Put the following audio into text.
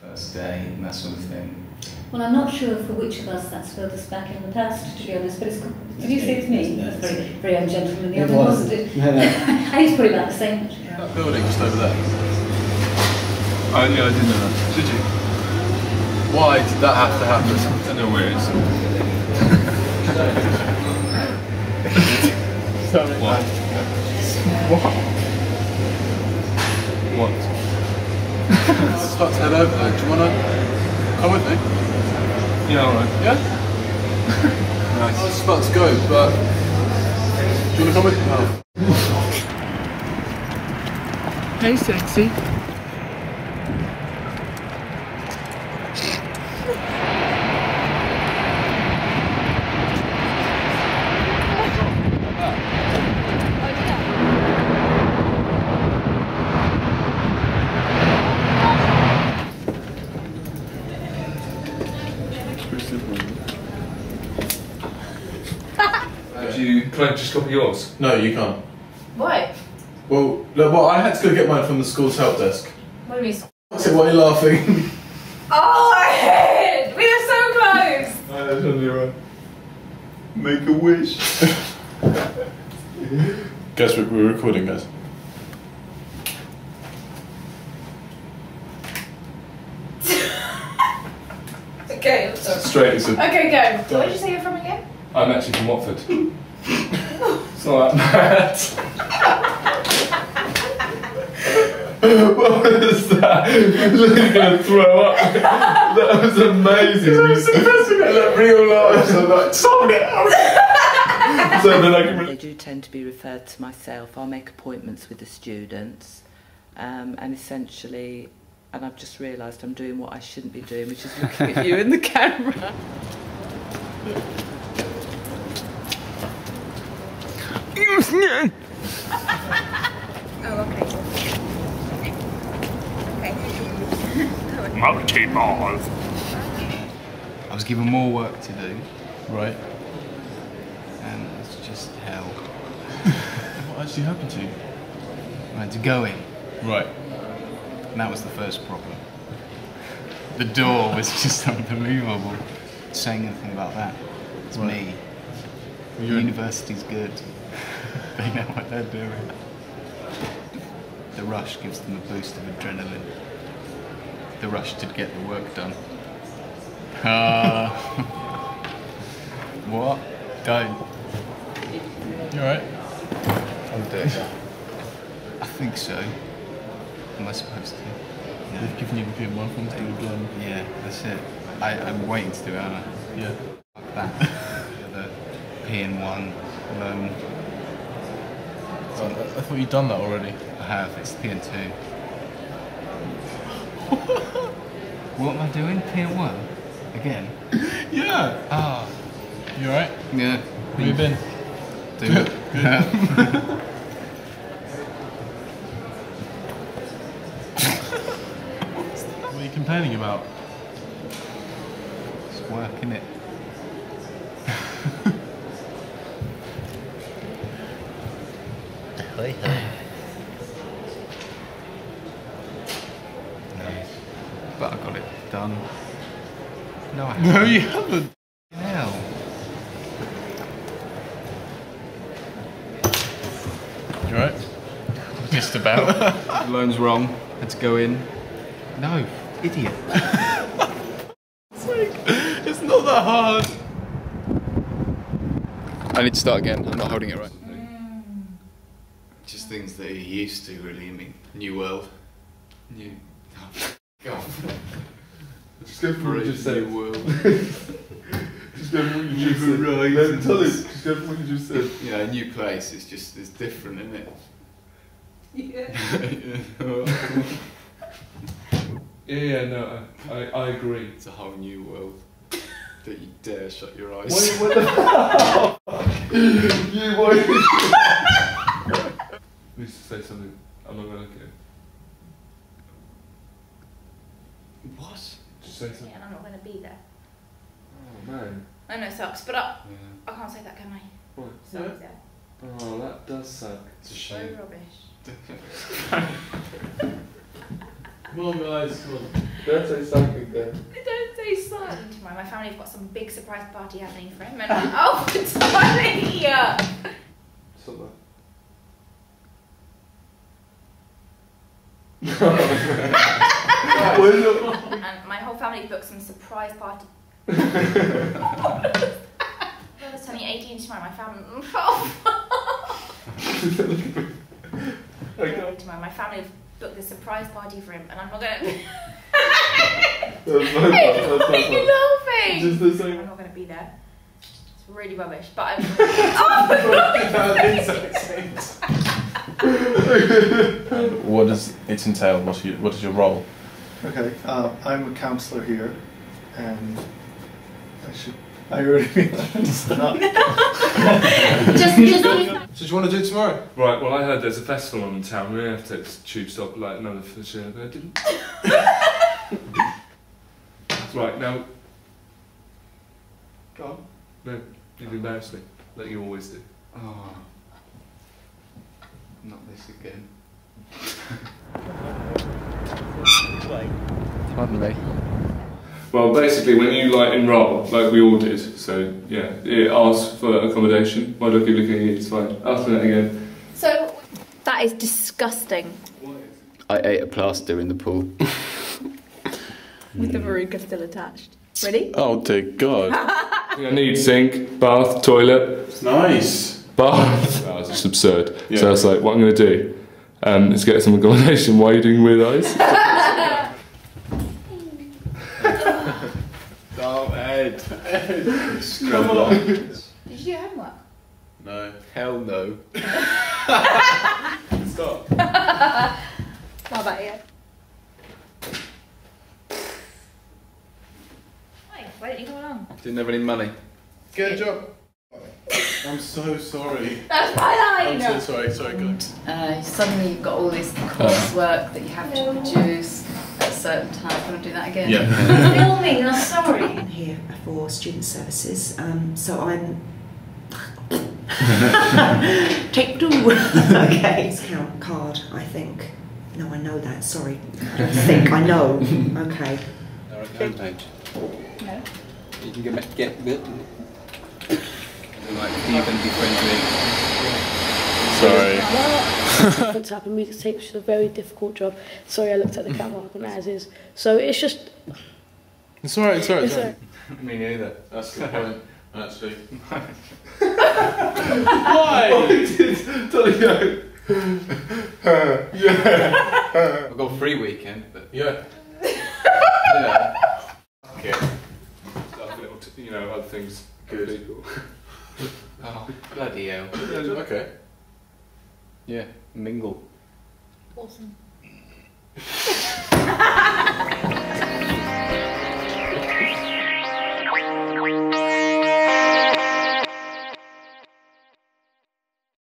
First day and that sort of thing. Well, I'm not sure for which of us that's furthest back in the past, to be honest, but it's. Did you say it's me? That's very, very ungentlemanly It of him, was. wasn't it? No, no. I think it's probably about the same. actually. That building just over there. Oh, yeah, I didn't know that. Did you? Why did that have to happen? I don't know where it is. What? What? Let's about to head over there. Do you want to come with me? Yeah, alright. Yeah? nice. I was just about to go, but... Do you want to come with me? No. Hey, sexy. Can I just copy yours? No, you can't. Why? Well, no, well, I had to go get mine from the school's help desk. What do you mean? I said, why are you laughing? Oh, I hit! We were so close! I don't know. Make a wish. Guess we're, we're recording, guys. Okay, let's go. Straight as a... Okay, go. Where did you say you're from again? I'm actually from Watford. It's not that what was that? Literally gonna throw up. That was amazing. I was suppressing it like real life. So I'm like, stop it. so then I can. They do tend to be referred to myself. I'll make appointments with the students, um, and essentially, and I've just realised I'm doing what I shouldn't be doing, which is looking at you in the camera. Oh, okay. Multi-ball. I was given more work to do, Right. and it's just hell. What actually happened to you? I had to go in, Right. and that was the first problem. The door was just unbelievable. Saying anything about that, it's Right. me. The You're university's good. They know what they're doing. The rush gives them a boost of adrenaline. The rush to get the work done. Uh, what? Don't. You alright? I'm it. I think so. Am I supposed to? They've given you the PN1 form to do blood. Yeah, that's it. I, I'm waiting to do it, aren't I? Yeah. Like that. the PN1 loan. I, I thought you'd done that already. I have, it's PN2. what am I doing? PN1? Again? Yeah. Ah, You alright? yeah. Where you been? Do it. What are you complaining about? It's working it. No. But I got it done. No, I haven't. No, you haven't. Hell. You alright? Just about. Loan's wrong. Had to go in. No, idiot. It's not that hard. I need to start again. I'm not holding it right. Just things that you're used to, really. I mean, new world. New. Oh, go on. Just go for what you just said. New world. just go for what you just said. No, tell us. Just go for what you just said. You know, a new place. It's just it's different, isn't it? Yeah. Yeah, yeah, no, I, I, I agree. it's a whole new world. That you dare shut your eyes. What, what the You won't. Needs to say something. I'm not gonna look at it. What? Just say something. Yeah, and I'm not going to be there. Oh man. I know it sucks, but I, Yeah. I can't say that, can I? What? So yeah. Oh, that does suck. It's a shame. So shame. rubbish. Come on, guys, come on. Don't say something then. Don't say son. Tomorrow, my family have got some big surprise party happening for him, and oh, it's funny. Something. What is it? And my whole family booked some surprise party. Brother's turning 18 tomorrow. My family. Oh. Okay. tomorrow, my family booked a surprise party for him, and I'm not gonna. That's no fun. That's no Why are you laughing? Just the same. I'm not gonna be there. It's really rubbish, but I'm. Oh, What does it entail? What's your, what is your role? Okay, uh, I'm a counsellor here, and I should. I already stop. Just, just So, do you want to do it tomorrow? Right, well, I heard there's a festival on in town. We're going to have to take this tube stop like another for us uh, but I didn't. right, now. Go on. No, you've embarrassed me, like you always do. Oh. Not this again. Pardon me. Well, basically, when you like enrol, like we all did, so yeah, it asks for accommodation. Why do I keep looking at you? It's fine. Ask me that again. so that is disgusting. I ate a plaster in the pool. With the verruca still attached. Ready? Oh dear God! I need sink, bath, toilet, nice. Bath. Oh, it's just absurd. Yeah. So I was like, what I'm going to do um, is get some accommodation. Why are you doing weird eyes? Oh, Ed. Scrub on. Did you do your homework? No. Hell no. Stop. What about you? Why? Why didn't you come along? Didn't have any money. Good job. I'm so sorry. That's my line. I'm so sorry. Sorry, guys. Uh, suddenly you've got all this coursework that you have to produce at a certain time. Do you want to do that again? Yeah. filming, I'm sorry. I'm here for student services, um, so I'm. Take two. okay. Discount card, I think. No, I know that. Sorry, I think I know. Okay. Direct homepage. No. You can get get the. Like even be friends with. Sorry. different type of music tape, which is a very difficult job. Sorry, I looked at the mm. camera and as is. So it's just. It's alright, it's alright. It's alright. Me neither. That's the point, actually. I've got a free weekend, but Yeah. yeah. Okay. Stuff, little t- you know, other things. Good. People. Oh bloody hell. Okay. Yeah. Mingle. Awesome.